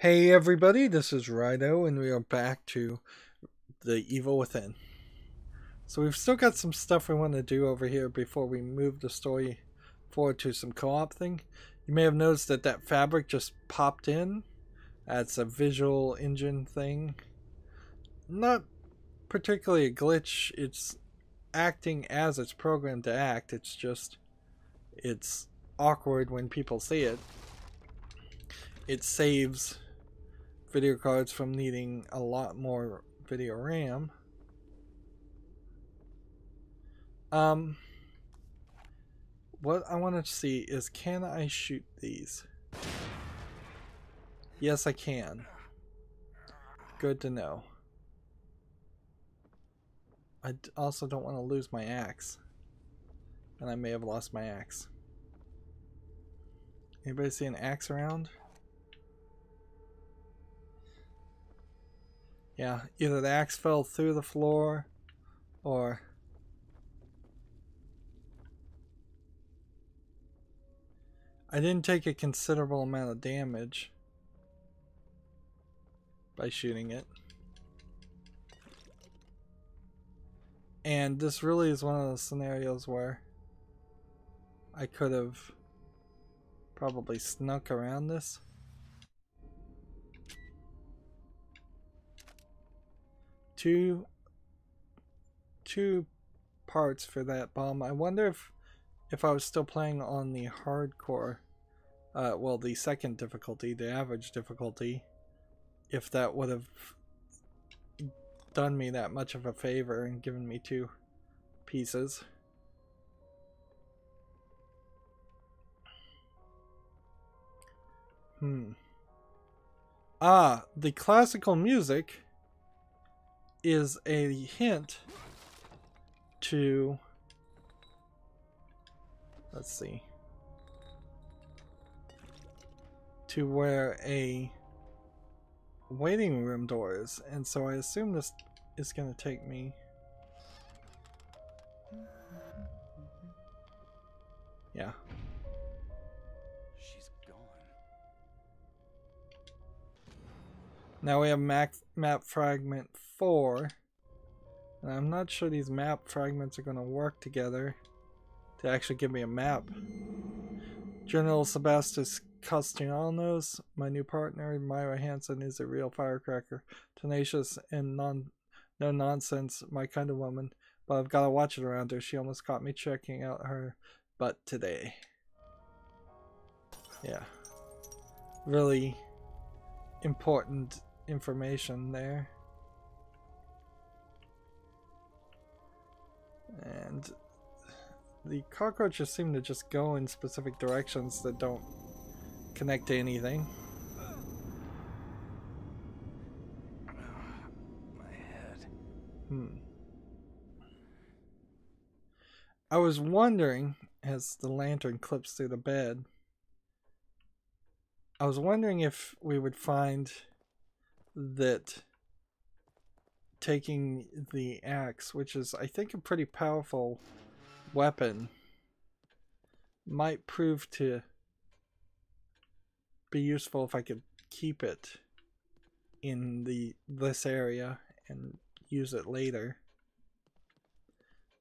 Hey everybody, this is Rydo, and we are back to The Evil Within. So we've still got some stuff we want to do over here before we move the story forward to some co-op thing. You may have noticed that that fabric just popped in. That's a visual engine thing. Not particularly a glitch, it's acting as it's programmed to act, it's just, it's awkward when people see it it saves video cards from needing a lot more video RAM. Um, what I want to see is can I shoot these? Yes, I can. Good to know. I also don't want to lose my axe. And I may have lost my axe. Anybody see an axe around? Yeah, either the axe fell through the floor or I didn't take a considerable amount of damage by shooting it. And this really is one of those scenarios where I could have probably snuck around this. Two two parts for that bomb. I wonder if if I was still playing on the hardcore, uh, well, the second difficulty, the average difficulty, if that would have done me that much of a favor and given me two pieces. Hmm. Ah, the classical music is a hint to let's see to where a waiting room door is. And so I assume this is going to take me yeah. She's gone. Now we have map, map fragment four. And I'm not sure these map fragments are going to work together to actually give me a map. General Sebastian Castellanos, my new partner, Myra Hanson, is a real firecracker. Tenacious and non no nonsense, my kind of woman. But I've got to watch it around her. She almost caught me checking out her butt today. Yeah. Really important information there. And the cockroaches seem to just go in specific directions that don't connect to anything. My head. Hmm. I was wondering, as the lantern clips through the bed, I was wondering if we would find that taking the axe, which is, I think, a pretty powerful weapon, might prove to be useful if I could keep it in the this area and use it later.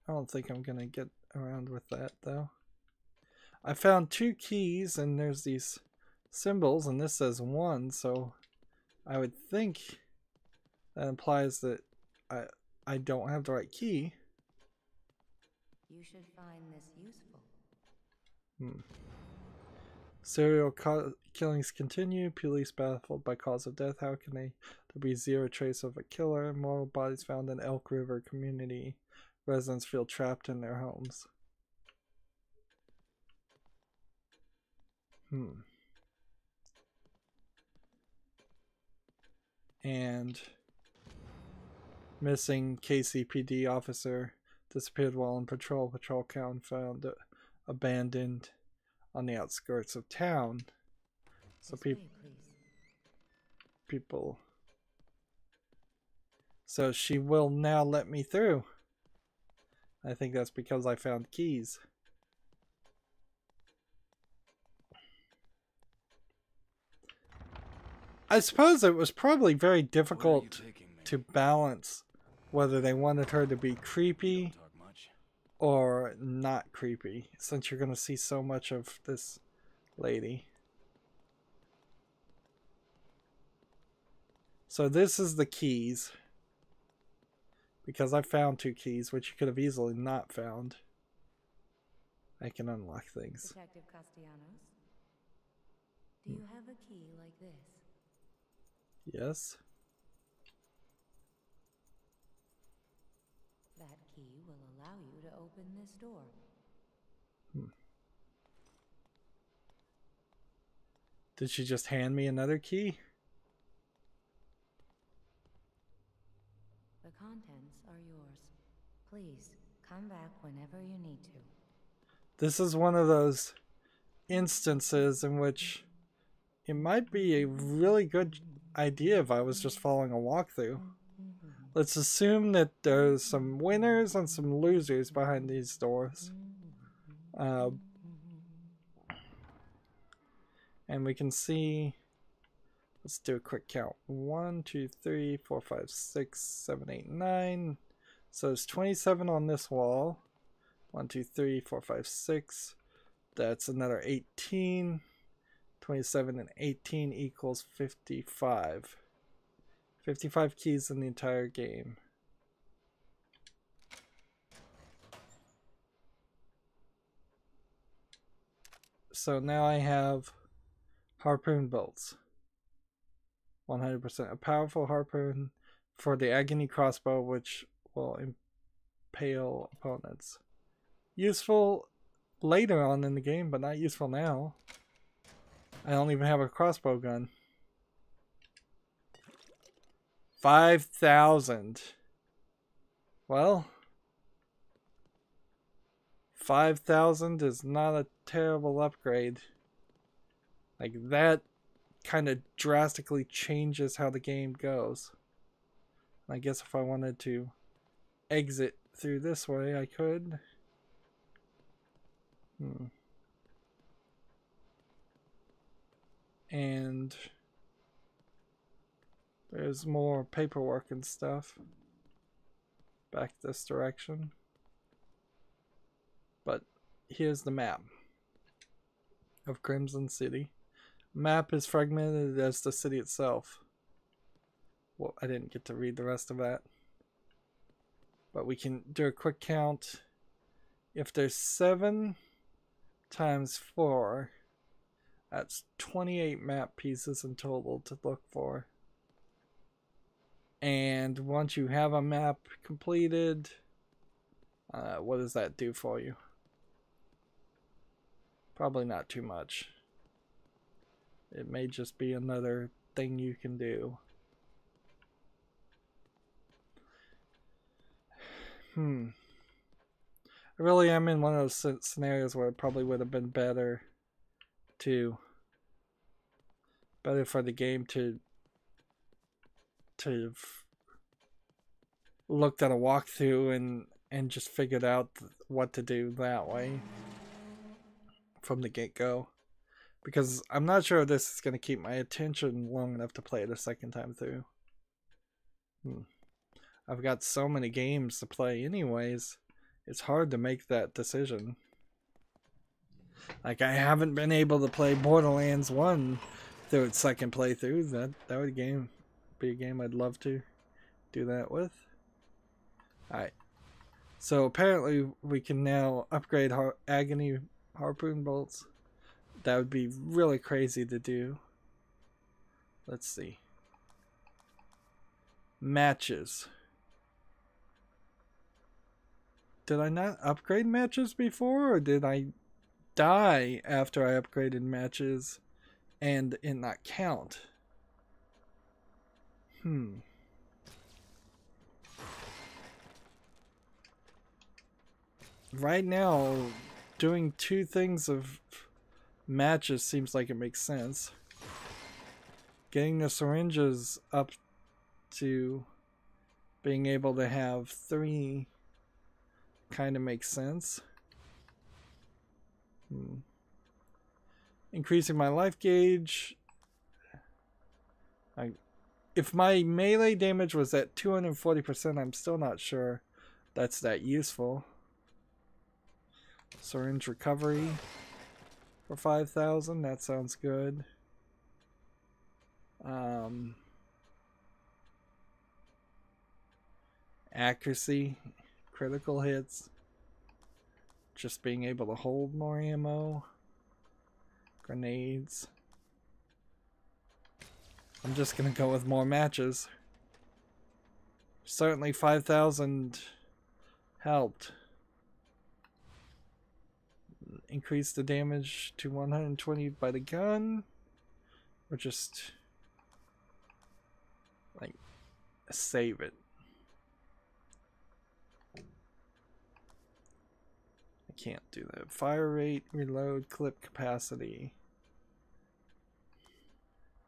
I don't think I'm gonna get around with that though. I found two keys and there's these symbols and this says one so I would think that implies that I I don't have the right key. You should find this useful. Hmm. Serial killings continue. Police baffled by cause of death. How can they there be zero trace of a killer? More bodies found in Elk River community. Residents feel trapped in their homes. Hmm. And Missing KCPD officer disappeared while on patrol. Patrol count found abandoned on the outskirts of town. So people, people. So she will now let me through. I think that's because I found keys. I suppose it was probably very Where are you difficult to balance whether they wanted her to be creepy or not creepy, since you're going to see so much of this lady. So this is the keys. Because I found two keys, which you could have easily not found. I can unlock things. Detective Castellanos? Do you have a key like this? Yes. That key will allow you to open this door. Hmm. Did she just hand me another key? The contents are yours. Please, come back whenever you need to. This is one of those instances in which it might be a really good idea if I was just following a walkthrough. Let's assume that there's some winners and some losers behind these doors. Uh, and we can see, let's do a quick count. One, two, three, four, five, six, seven, eight, nine. So there's 27 on this wall. One, two, three, four, five, six. That's another 18. 27 and 18 equals 55. 55 keys in the entire game. So now I have harpoon bolts. 100% a powerful harpoon for the agony crossbow which will impale opponents. Useful later on in the game, but not useful now. I don't even have a crossbow gun. 5,000. Well, 5,000 is not a terrible upgrade. Like, that kind of drastically changes how the game goes. I guess if I wanted to exit through this way, I could. Hmm. And there's more paperwork and stuff back this direction. But here's the map of Krimson City. Map is fragmented as the city itself. Well, I didn't get to read the rest of that. But we can do a quick count. If there's seven times four, that's 28 map pieces in total to look for. And once you have a map completed, uh, what does that do for you? Probably not too much. It may just be another thing you can do. Hmm. I really am in one of those scenarios where it probably would have been better to better for the game to to looked at a walkthrough and and just figured out what to do that way from the get-go because I'm not sure this is going to keep my attention long enough to play it a second time through. Hmm. I've got so many games to play anyways. It's hard to make that decision. Like I haven't been able to play Borderlands 1 through its second playthrough. That that would game be a game I'd love to do that with. Alright. So apparently we can now upgrade har- agony harpoon bolts. That would be really crazy to do. Let's see. Matches. Did I not upgrade matches before, or did I die after I upgraded matches and it not count? Hmm. Right now, doing two things of matches seems like it makes sense. Getting the syringes up to being able to have three kind of makes sense. Hmm. Increasing my life gauge I, if my melee damage was at 240%, I'm still not sure that's that useful. Syringe recovery for 5,000, that sounds good. Um, accuracy, critical hits, just being able to hold more ammo, grenades. I'm just gonna go with more matches. Certainly 5,000 helped. Increase the damage to 120 by the gun. Or just like save it. I can't do that. Fire rate, reload, clip capacity,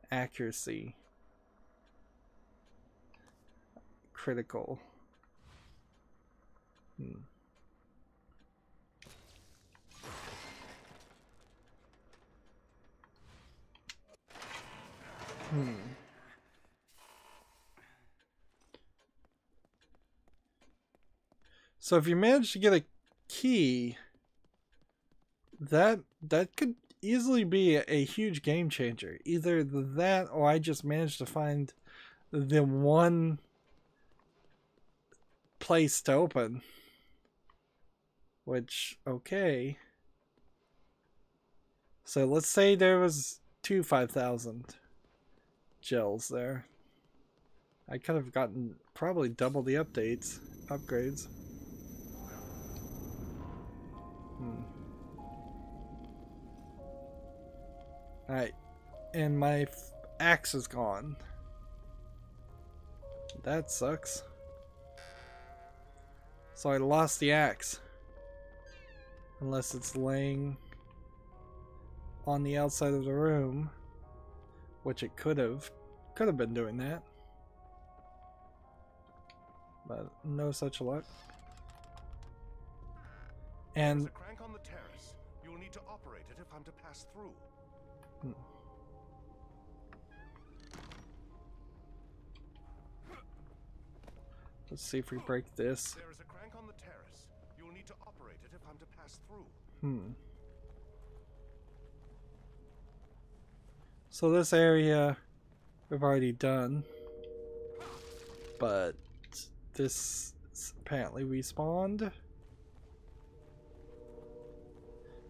accuracy, critical. Hmm. Hmm. So if you manage to get a key, that that could easily be a, huge game changer. Either that or I just managed to find the one place to open. Which, okay. So let's say there was two 5,000 gels there. I could have gotten probably double the updates, upgrades. Hmm. Alright. And my axe is gone. That sucks. So I lost the axe. Unless it's laying on the outside of the room. Which it could have. Could have been doing that. But no such luck. And There's a crank on the terrace. You will need to operate it if I'm to pass through. let's see if we break this. There is a crank on the terrace. You will need to operate it if I'm to pass through. Hmm. So this area we've already done. But this apparently respawned.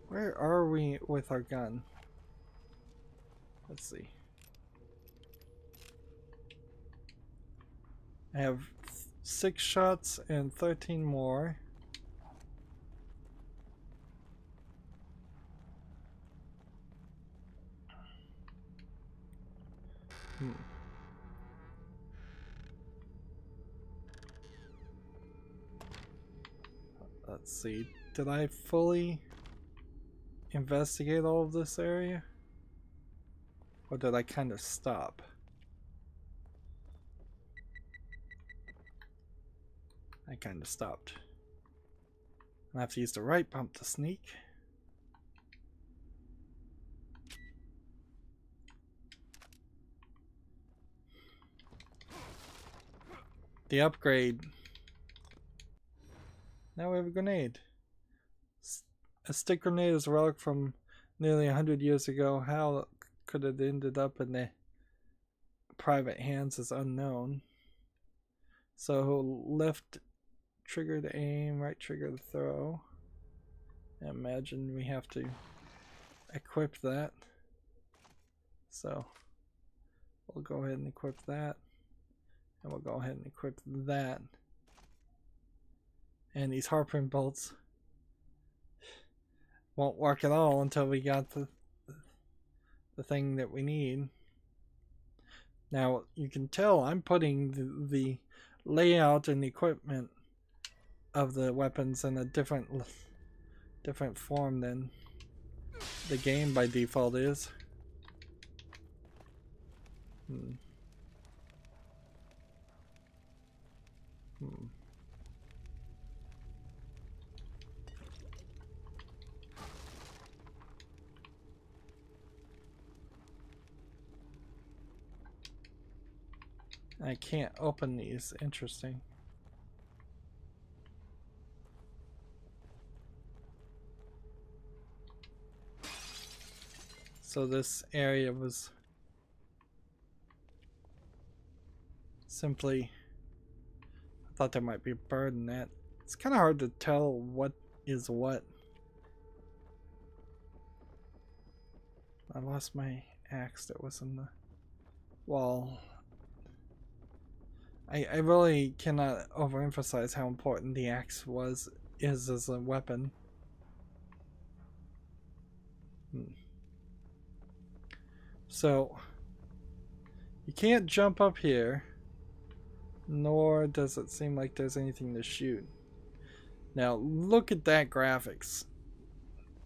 Where are we with our gun? Let's see. I have six shots and 13 more. Hmm. Let's see. Did I fully investigate all of this area? Or did I kind of stop? I kind of stopped. I have to use the right pump to sneak. The upgrade. Now we have a grenade. A stick grenade is a relic from nearly a hundred years ago. How could it ended up in the private hands is unknown. So left trigger to aim, right trigger to throw. I imagine we have to equip that. So we'll go ahead and equip that. And we'll go ahead and equip that. And these harpoon bolts won't work at all until we got the the thing that we need. Now you can tell I'm putting the, the layout and equipment of the weapons in a different different form than the game by default is. Hmm. Hmm. I can't open these. Interesting. So this area was simply thought there might be a bird in that. It's kind of hard to tell what is what. I lost my axe that was in the wall. I, I really cannot overemphasize how important the axe was is as a weapon. Hmm. So you can't jump up here nor does it seem like there's anything to shoot. Now look at that graphics.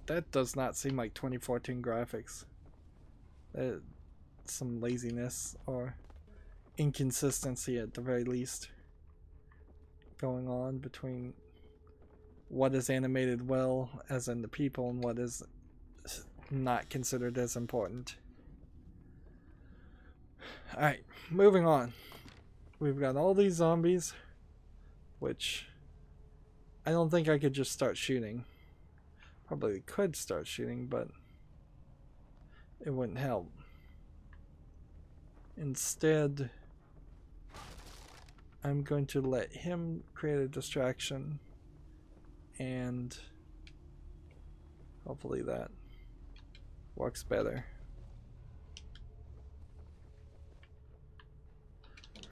That does not seem like 2014 graphics. Uh, some laziness or inconsistency at the very least going on between what is animated well as in the people and what is not considered as important. Alright, moving on. We've got all these zombies, which I don't think I could just start shooting. Probably could start shooting, but it wouldn't help. Instead, I'm going to let him create a distraction and hopefully that works better.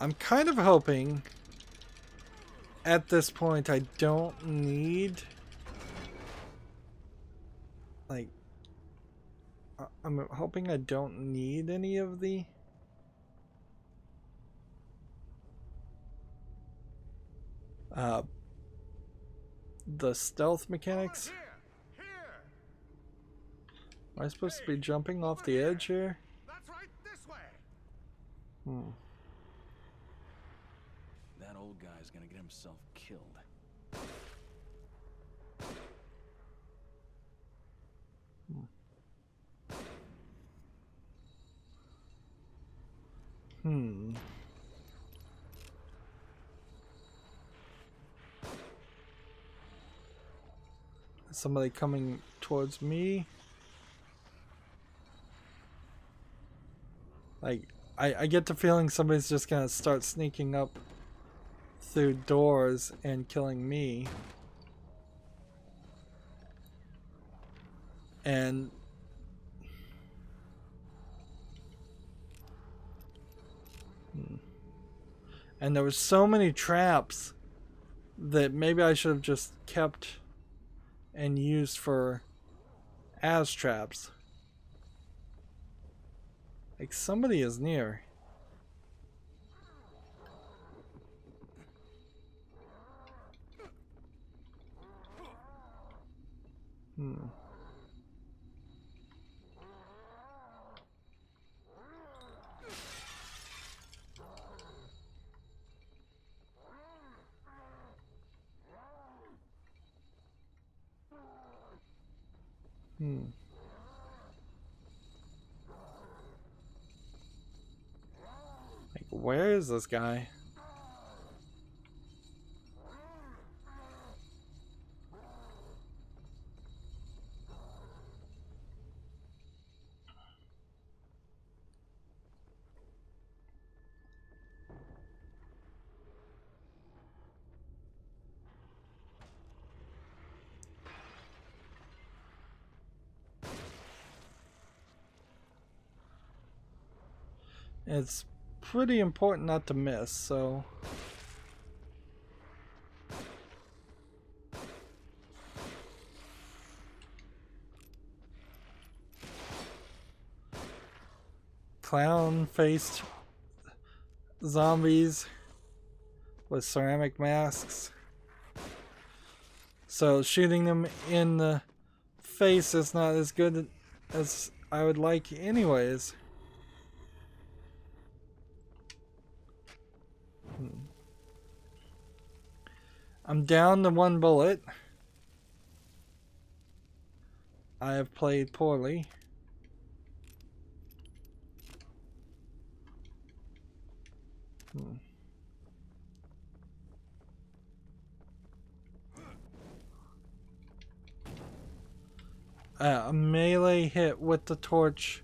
I'm kind of hoping at this point I don't need like I'm hoping I don't need any of the uh the stealth mechanics. Am I supposed to be jumping off the edge here? That's right, this way. Hmm. Himself killed. Hmm. Somebody coming towards me. Like, I, I get the feeling somebody's just gonna start sneaking up through doors and killing me. And hmm. and there was so many traps that maybe I should have just kept and used for as traps. Like somebody is near. Hmm. Hmm. Like, where is this guy? It's pretty important not to miss, so... Clown-faced zombies with ceramic masks. So shooting them in the face is not as good as I would like anyways. I'm down to one bullet. I have played poorly. Hmm. Uh, a melee hit with the torch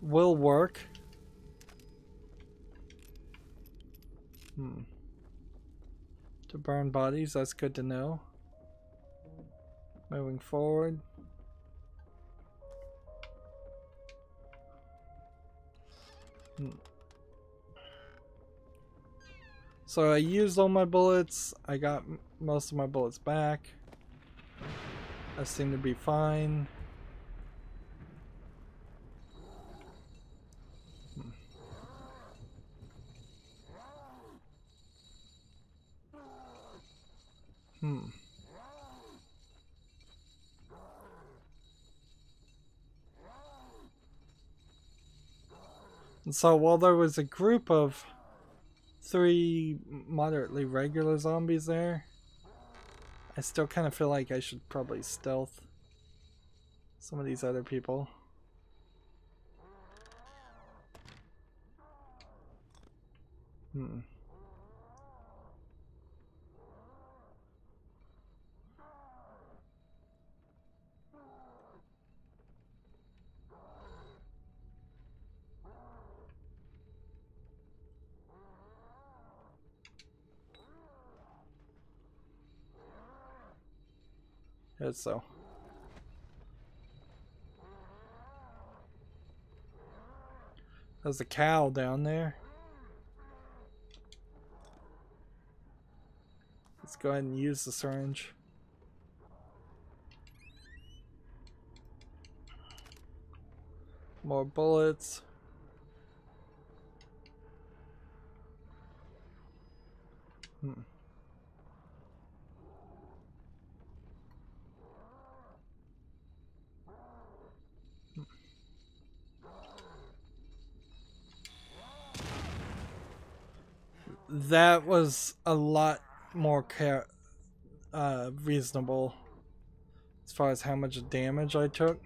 will work. Hmm. To burn bodies, that's good to know. Moving forward. Hmm. So I used all my bullets. I got most of my bullets back. I seem to be fine. Hmm. And so while there was a group of three moderately regular zombies there, I still kind of feel like I should probably stealth some of these other people. Hmm. So. There's a cow down there. Let's go ahead and use the syringe. More bullets. Hmm. That was a lot more uh, reasonable as far as how much damage I took.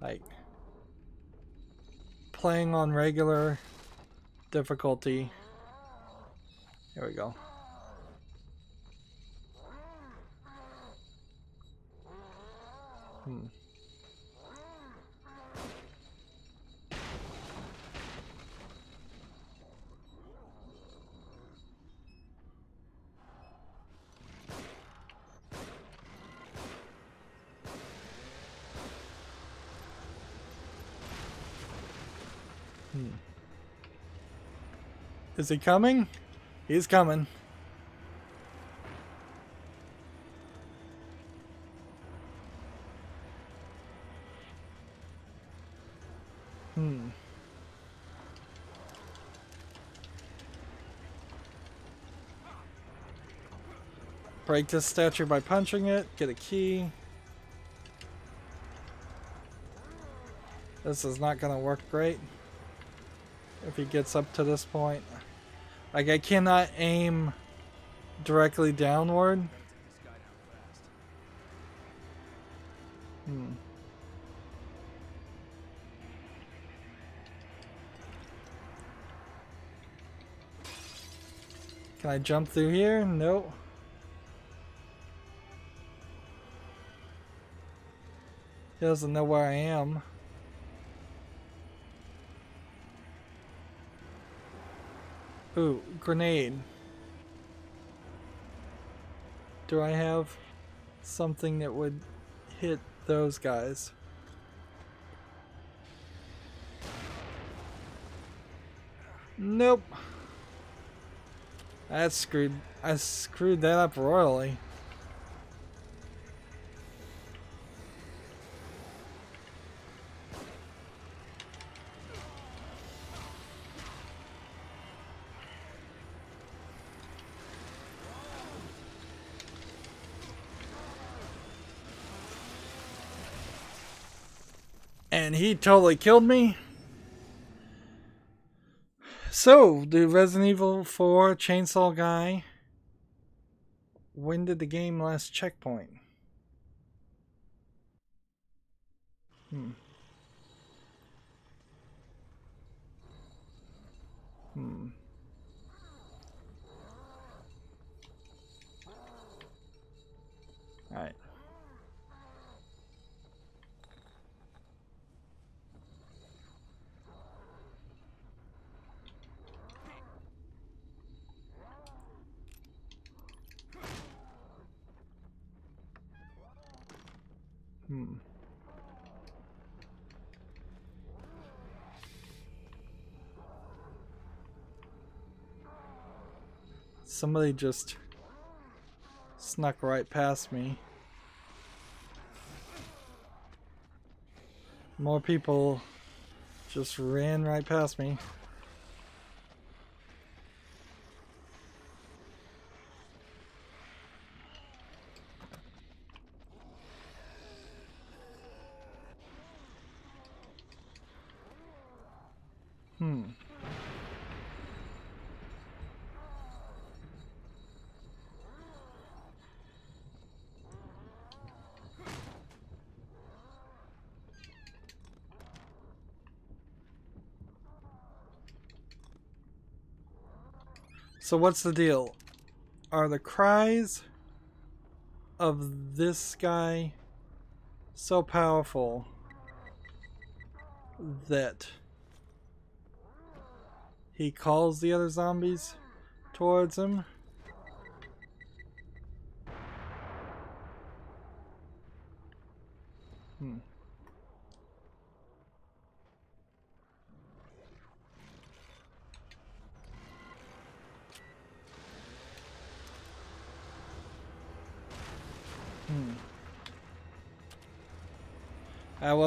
Like playing on regular difficulty. Here we go. Hmm. Is he coming? He's coming. Hmm. Break this statue by punching it, get a key. This is not going to work great if he gets up to this point. Like, I cannot aim directly downward. Hmm. Can I jump through here? Nope. He doesn't know where I am. Ooh, grenade. Do I have something that would hit those guys? Nope. That's screwed. I screwed that up royally. He totally killed me. So, the Resident Evil 4 Chainsaw Guy. When did the game last checkpoint? Hmm. Hmm. Hmm. Somebody just snuck right past me. More people just ran right past me. Hmm. So what's the deal? Are the cries of this guy so powerful that he calls the other zombies towards him?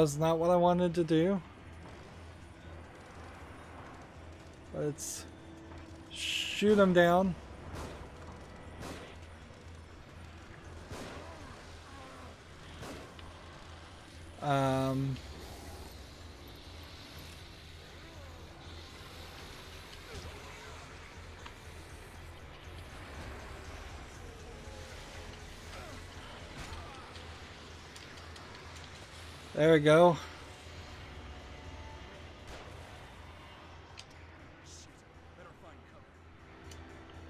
Was not what I wanted to do. Let's shoot him down. Um, there we go.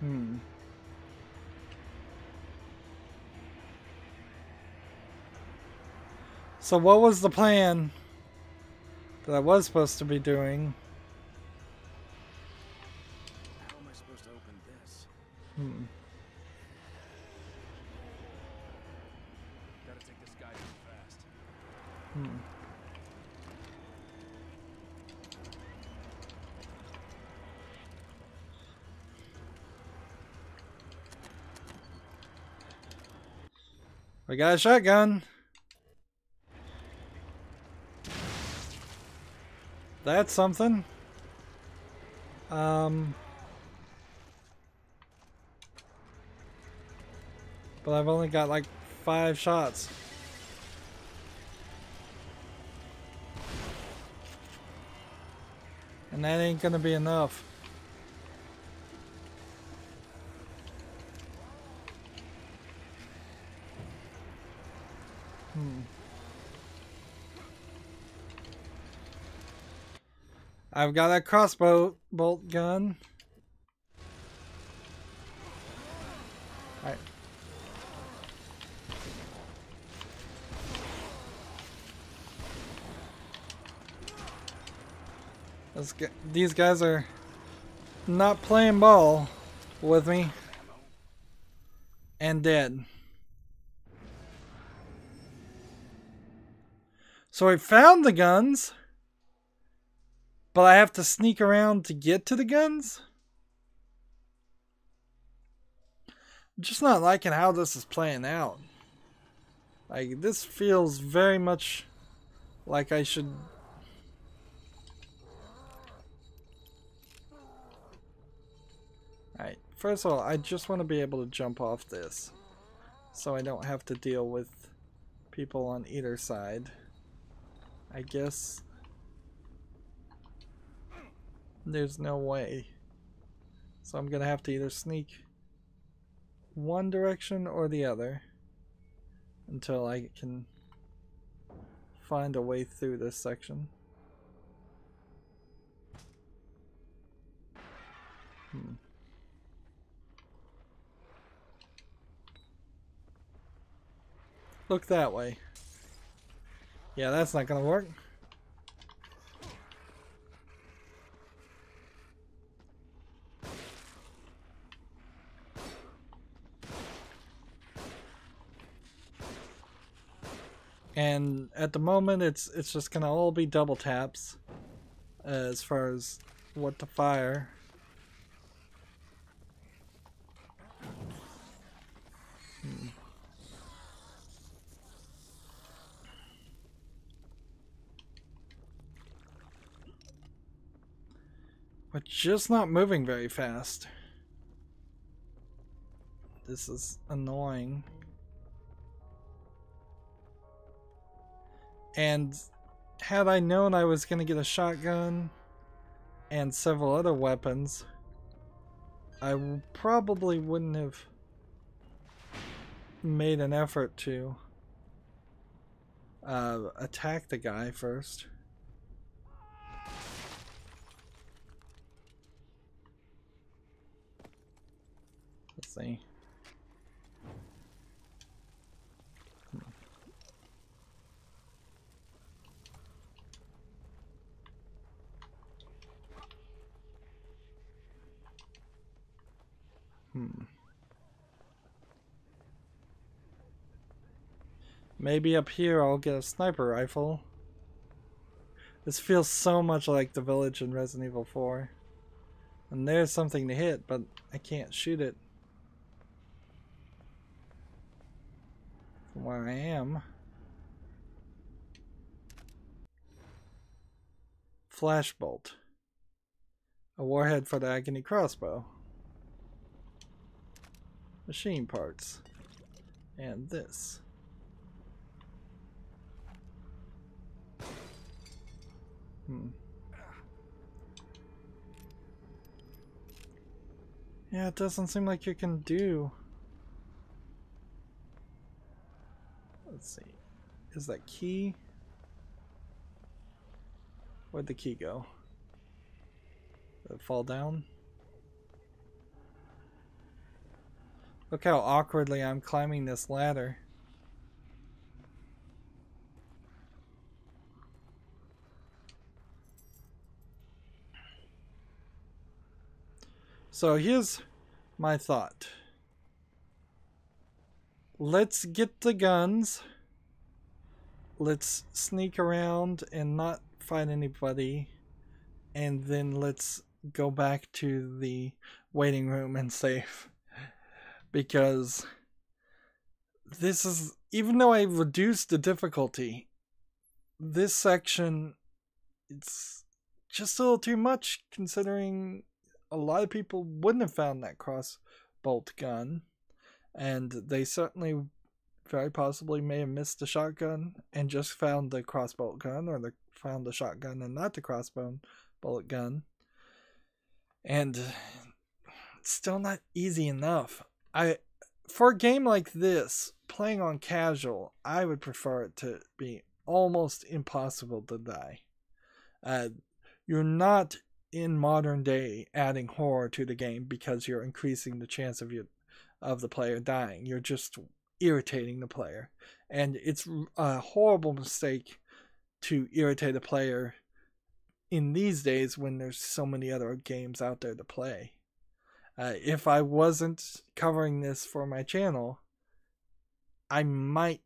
Hmm. So what was the plan that I was supposed to be doing? Got a shotgun. That's something. Um. But I've only got like five shots. And that ain't gonna be enough. Hmm. I've got a crossbow bolt gun. Alright. Let's get, these guys are not playing ball with me. And dead. So I found the guns. But I have to sneak around to get to the guns? I'm just not liking how this is playing out. Like, this feels very much like I should... Alright, first of all, I just want to be able to jump off this. So I don't have to deal with people on either side. I guess there's no way. So I'm gonna have to either sneak one direction or the other until I can find a way through this section. Hmm. Look that way. Yeah, that's not gonna work. And at the moment, it's it's just gonna all be double taps as far as what to fire. Hmm. But just not moving very fast. This is annoying. And had I known I was going to get a shotgun and several other weapons, I probably wouldn't have made an effort to uh, attack the guy first. Let's see. Hmm. Maybe up here I'll get a sniper rifle. This feels so much like the village in Resident Evil 4. And there's something to hit, but I can't shoot it. From where I am. Flashbolt. A warhead for the Agony crossbow machine parts. And this. Hmm. Yeah, it doesn't seem like you can do. Let's see. Is that key? Where'd the key go? Did it fall down? Look how awkwardly I'm climbing this ladder. So here's my thought. Let's get the guns. Let's sneak around and not fight anybody. And then let's go back to the waiting room and save because this is even though I reduced the difficulty, this section it's just a little too much considering a lot of people wouldn't have found that cross bolt gun. And they certainly very possibly may have missed the shotgun and just found the crossbolt gun or the found the shotgun and not the crossbow bullet gun. And it's still not easy enough I for a game like this, playing on casual, I would prefer it to be almost impossible to die. Uh, you're not in modern day adding horror to the game because you're increasing the chance of you of the player dying. You're just irritating the player, and it's a horrible mistake to irritate a player in these days when there's so many other games out there to play. Uh, if I wasn't covering this for my channel, I might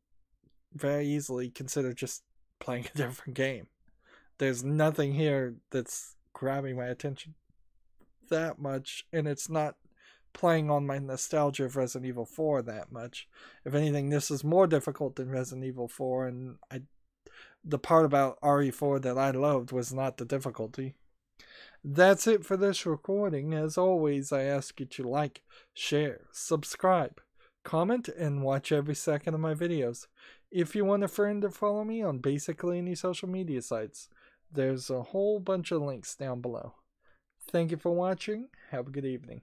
very easily consider just playing a different game. There's nothing here that's grabbing my attention that much, and it's not playing on my nostalgia of Resident Evil 4 that much. If anything, this is more difficult than Resident Evil 4, and I, the part about RE4 that I loved was not the difficulty. That's it for this recording. As always, I ask you to like, share, subscribe, comment, and watch every second of my videos. If you want a friend to follow me on basically any social media sites, there's a whole bunch of links down below. Thank you for watching. Have a good evening.